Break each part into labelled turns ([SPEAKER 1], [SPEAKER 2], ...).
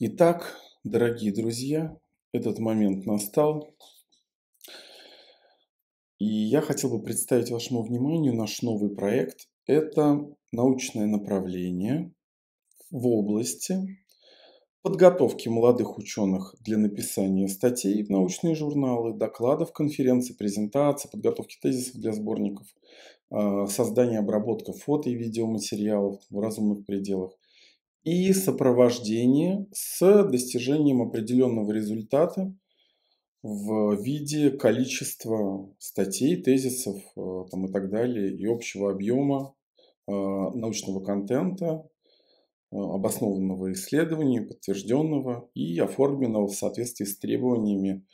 [SPEAKER 1] Итак, дорогие друзья, этот момент настал. И я хотел бы представить вашему вниманию наш новый проект. Это научное направление в области подготовки молодых ученых для написания статей в научные журналы, докладов, конференций, презентаций, подготовки тезисов для сборников, а, создания обработка фото и видеоматериалов в разумных пределах и сопровождение с достижением определенного результата в виде количества статей, тезисов э, там, и так далее, и общего объема э, научного контента, э, обоснованного исследования, подтвержденного и оформленного в соответствии с требованиями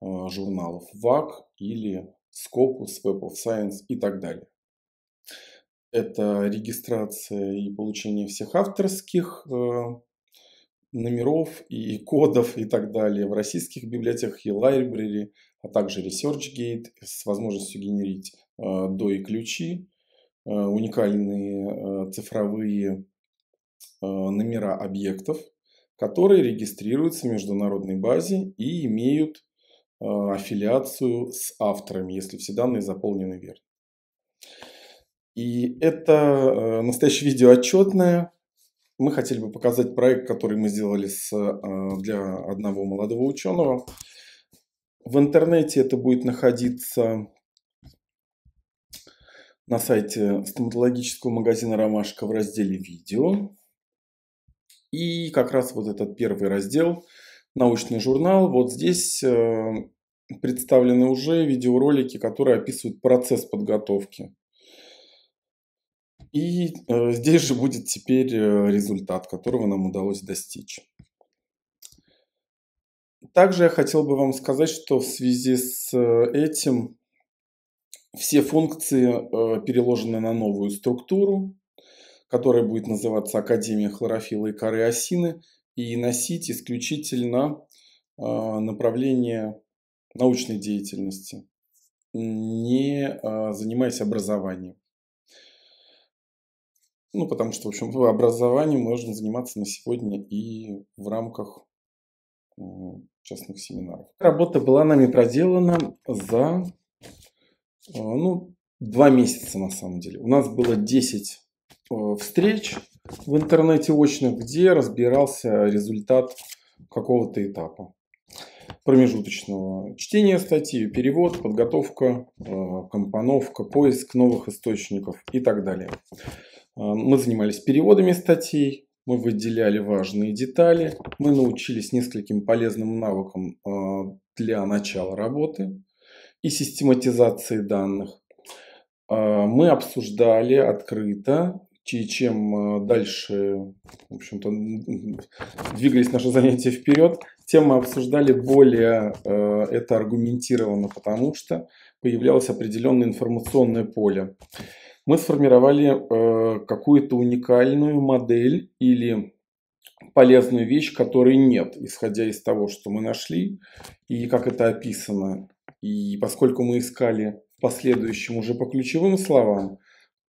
[SPEAKER 1] журналов ВАК или Scopus, Web of Science и так далее. Это регистрация и получение всех авторских э, номеров и кодов и так далее в российских библиотеках и library, а также ResearchGate с возможностью генерить э, до и ключи, э, уникальные цифровые номера объектов, которые регистрируются в международной базе и имеют аффилиацию с авторами, если все данные заполнены верно. И это э, настоящее видео отчетное. Мы хотели бы показать проект, который мы сделали с, э, для одного молодого ученого. В интернете это будет находиться на сайте стоматологического магазина «Ромашка» в разделе «Видео». И как раз вот этот первый раздел «Научный журнал». Вот здесь э, представлены уже видеоролики, которые описывают процесс подготовки и э, здесь же будет теперь э, результат, которого нам удалось достичь. Также я хотел бы вам сказать, что в связи с э, этим все функции э, переложены на новую структуру, которая будет называться Академия хлорофила и коры и носить исключительно э, направление научной деятельности, не э, занимаясь образованием. Ну, потому что, в общем, образованием можно заниматься на сегодня и в рамках частных семинаров. Работа была нами проделана за э, ну, два месяца на самом деле. У нас было 10 э, встреч в интернете очных, где разбирался результат какого-то этапа промежуточного чтения статьи, перевод, подготовка, э, компоновка, поиск новых источников и так далее. А, мы занимались переводами статей, мы выделяли важные детали, мы научились нескольким полезным навыкам а, для начала работы и систематизации данных. А, мы обсуждали открыто, чем дальше, в общем-то, двигались наши занятия вперед, тем мы обсуждали более это аргументированно, потому что появлялось определенное информационное поле мы сформировали э, какую-то уникальную модель или полезную вещь, которой нет, исходя из того, что мы нашли и как это описано. И поскольку мы искали в последующем уже по ключевым словам,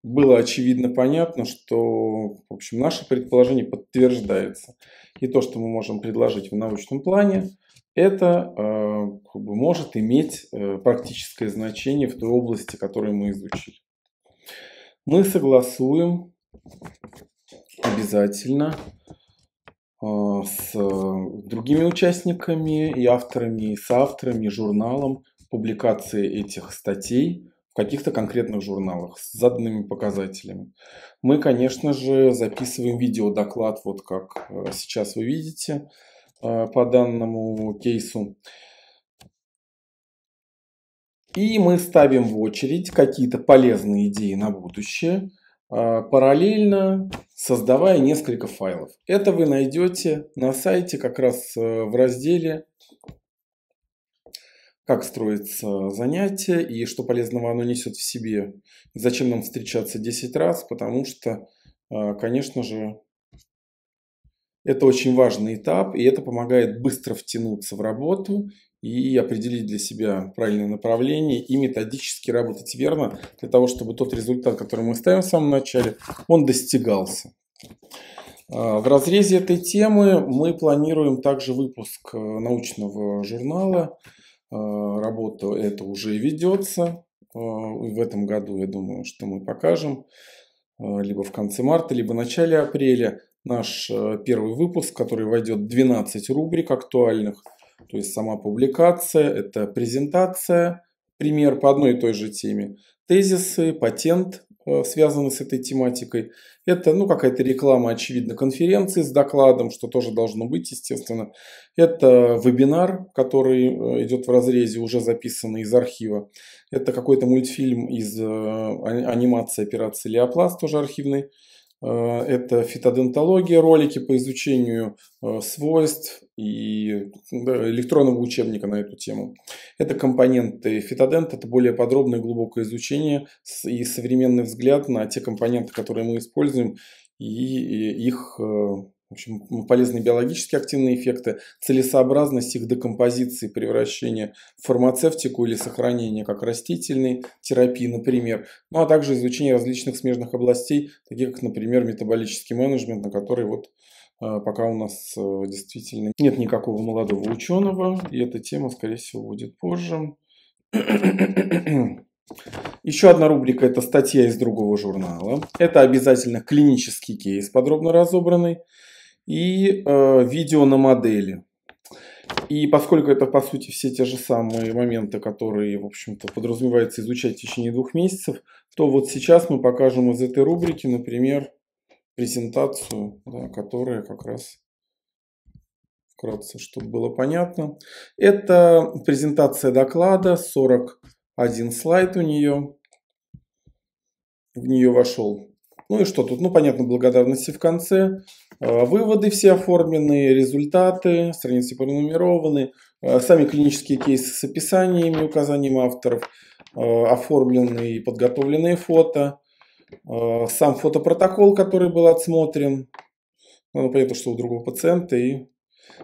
[SPEAKER 1] было очевидно понятно, что в общем, наше предположение подтверждается. И то, что мы можем предложить в научном плане, это э, может иметь э, практическое значение в той области, которую мы изучили. Мы согласуем обязательно а, с другими участниками и авторами, и соавторами, журналом публикации этих статей в каких-то конкретных журналах с заданными показателями. Мы, конечно же, записываем видеодоклад, вот как э, сейчас вы видите э, по данному кейсу. И мы ставим в очередь какие-то полезные идеи на будущее, а, параллельно создавая несколько файлов. Это вы найдете на сайте как раз э, в разделе как строится занятие и что полезного оно несет в себе. Зачем нам встречаться 10 раз, потому что, а, конечно же, это очень важный этап, и это помогает быстро втянуться в работу и определить для себя правильное направление и методически работать верно для того, чтобы тот результат, который мы ставим в самом начале, он достигался. А, в разрезе этой темы мы планируем также выпуск э, научного журнала. А, работа эта уже ведется. А, в этом году, я думаю, что мы покажем либо в конце марта, либо в начале апреля наш э, первый выпуск, который войдет 12 рубрик актуальных. То есть сама публикация, это презентация, пример по одной и той же теме, тезисы, патент, Э, связаны с этой тематикой. Это ну, какая-то реклама, очевидно, конференции с докладом, что тоже должно быть, естественно. Это вебинар, который э, идет в разрезе, уже записанный из архива. Это какой-то мультфильм из э, анимации операции Леопласт, тоже архивный. Э, это фитодентология, ролики по изучению э, свойств и электронного учебника на эту тему. Это компоненты фитодент, это более подробное глубокое изучение и современный взгляд на те компоненты, которые мы используем и их э, в общем, полезные биологически активные эффекты, целесообразность их декомпозиции, превращения в фармацевтику или сохранения как растительной терапии, например. Ну а также изучение различных смежных областей, таких как, например, метаболический менеджмент, на который вот э, пока у нас э, действительно нет никакого молодого ученого, и эта тема, скорее всего, будет позже. Еще одна рубрика – это статья из другого журнала. Это обязательно клинический кейс, подробно разобранный и э, видео на модели. И поскольку это, по сути, все те же самые моменты, которые, в общем-то, подразумевается изучать в течение двух месяцев, то вот сейчас мы покажем из этой рубрики, например, презентацию, да, которая как раз вкратце, чтобы было понятно. Это презентация доклада, 41 слайд у нее. В нее вошел. Ну и что тут? Ну, понятно, благодарности в конце. Э, выводы все оформлены, результаты, страницы пронумерованы, э, сами клинические кейсы с описаниями, указанием авторов, э, оформленные и подготовленные фото, сам фотопротокол, который был отсмотрен, ну, понятно, что у другого пациента, и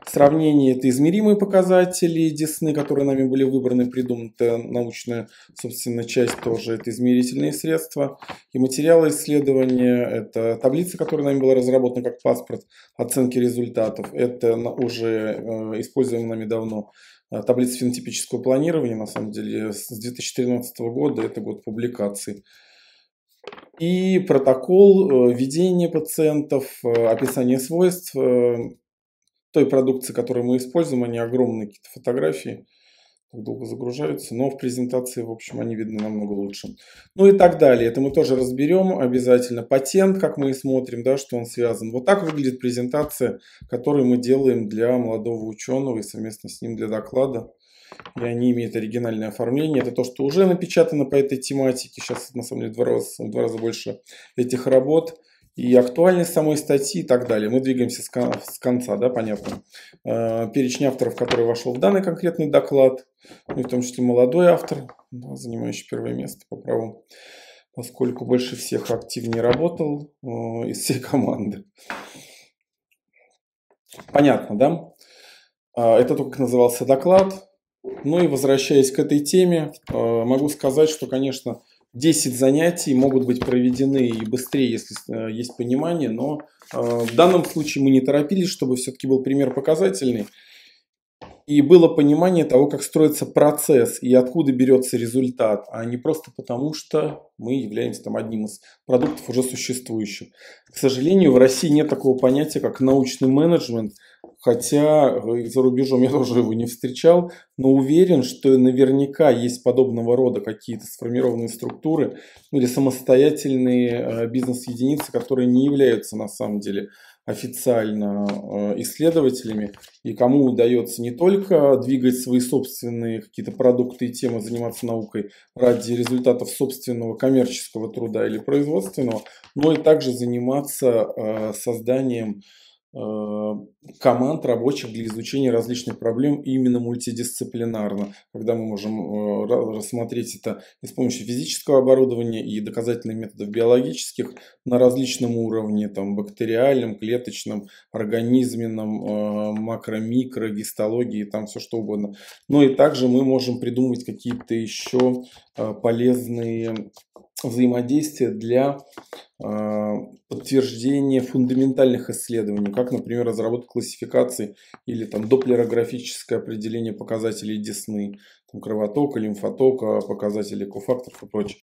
[SPEAKER 1] Сравнение – это измеримые показатели десны, которые нами были выбраны, придумана научная, собственно, часть тоже – это измерительные средства. И материалы исследования – это таблица, которая нами была разработана как паспорт оценки результатов. Это уже э, используемая нами давно э, таблица фенотипического планирования, на самом деле, с 2013 года, это год публикации. И протокол э, ведения пациентов, описание свойств, той продукции, которую мы используем, они огромные какие-то фотографии, так долго загружаются, но в презентации, в общем, они видны намного лучше. Ну и так далее. Это мы тоже разберем обязательно. Патент, как мы и смотрим, да, что он связан. Вот так выглядит презентация, которую мы делаем для молодого ученого и совместно с ним для доклада. И они имеют оригинальное оформление. Это то, что уже напечатано по этой тематике. Сейчас, на самом деле, два раза, два раза больше этих работ и актуальность самой статьи и так далее. Мы двигаемся с, кон с конца, да, понятно. Э, перечень авторов, который вошел в данный конкретный доклад, ну, в том числе молодой автор, да, занимающий первое место по праву, поскольку больше всех активнее работал э, из всей команды. Понятно, да? Э, это то, как назывался доклад. Ну и возвращаясь к этой теме, могу сказать, что, конечно, 10 занятий могут быть проведены и быстрее, если э, есть понимание, но э, в данном случае мы не торопились, чтобы все-таки был пример показательный. И было понимание того, как строится процесс и откуда берется результат, а не просто потому, что мы являемся там одним из продуктов уже существующих. К сожалению, в России нет такого понятия, как научный менеджмент – Хотя э, за рубежом я тоже его не встречал, но уверен, что наверняка есть подобного рода какие-то сформированные структуры или самостоятельные э, бизнес-единицы, которые не являются на самом деле официально э, исследователями, и кому удается не только двигать свои собственные какие-то продукты и темы, заниматься наукой ради результатов собственного коммерческого труда или производственного, но и также заниматься созданием Э, команд рабочих для изучения различных проблем именно мультидисциплинарно, когда мы можем э, рассмотреть это и с помощью физического оборудования и доказательных методов биологических на различном уровне, там, бактериальном, клеточном, организменном, э, макро-микро, гистологии, там все что угодно. Но и также мы можем придумывать какие-то еще полезные взаимодействия для э, подтверждения фундаментальных исследований, как, например, разработка классификации или там доплерографическое определение показателей десны, там, кровотока, лимфотока, показателей кофакторов и прочее.